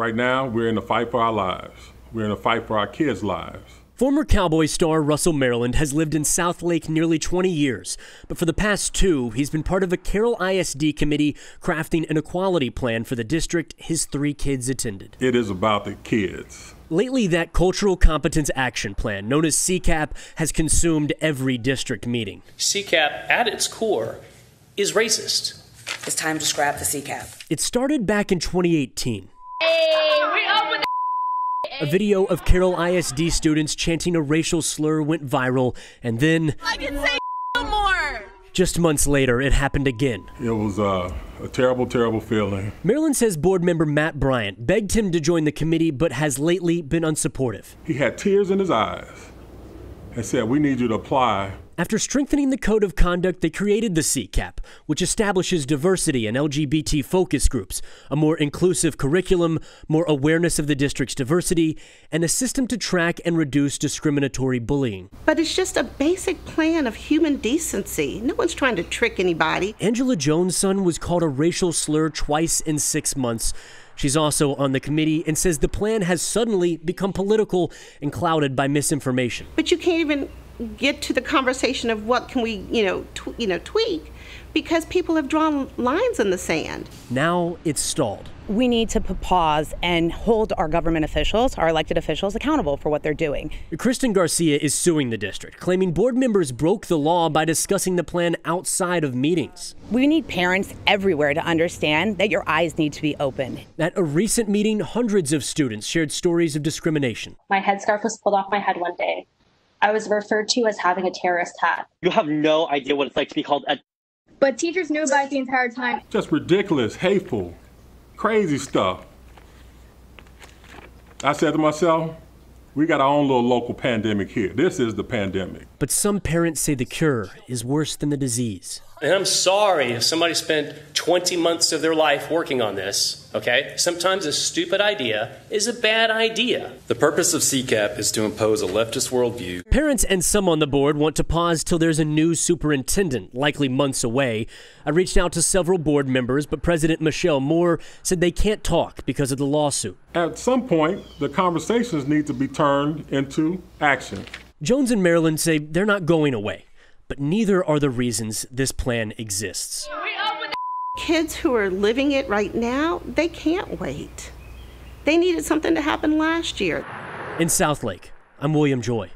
Right now, we're in a fight for our lives. We're in a fight for our kids' lives. Former Cowboy star Russell Maryland has lived in Southlake nearly 20 years, but for the past two, he's been part of a Carroll ISD committee crafting an equality plan for the district his three kids attended. It is about the kids. Lately, that Cultural Competence Action Plan, known as CCAP, has consumed every district meeting. CCAP, at its core, is racist. It's time to scrap the CCAP. It started back in 2018. Hey, we up with a video of Carroll ISD students chanting a racial slur went viral, and then. I can say no more! Just months later, it happened again. It was uh, a terrible, terrible feeling. Maryland says board member Matt Bryant begged him to join the committee, but has lately been unsupportive. He had tears in his eyes and said, We need you to apply after strengthening the code of conduct, they created the CCAP, which establishes diversity and LGBT focus groups, a more inclusive curriculum, more awareness of the district's diversity, and a system to track and reduce discriminatory bullying. But it's just a basic plan of human decency. No one's trying to trick anybody. Angela Jones' son was called a racial slur twice in six months. She's also on the committee and says the plan has suddenly become political and clouded by misinformation. But you can't even get to the conversation of what can we, you know, tw- you know, tweak because people have drawn lines in the sand. Now it's stalled. We need to pause and hold our government officials, our elected officials, accountable for what they're doing. Kristen Garcia is suing the district, claiming board members broke the law by discussing the plan outside of meetings. We need parents everywhere to understand that your eyes need to be open. At a recent meeting, hundreds of students shared stories of discrimination. My headscarf was pulled off my head one day. I was referred to as having a terrorist hat. You have no idea what it's like to be called a. But teachers knew about it the entire time. Just ridiculous, hateful, crazy stuff. I said to myself, we got our own little local pandemic here. This is the pandemic. But some parents say the cure is worse than the disease. And I'm sorry if somebody spent 20 months of their life working on this, okay? Sometimes a stupid idea is a bad idea. The purpose of CCAP is to impose a leftist worldview. Parents and some on the board want to pause till there's a new superintendent, likely months away. I reached out to several board members, but President Michelle Moore said they can't talk because of the lawsuit. At some point, the conversations need to be turned into action. Jones and Maryland say they're not going away but neither are the reasons this plan exists. Kids who are living it right now, they can't wait. They needed something to happen last year. In Southlake, I'm William Joy.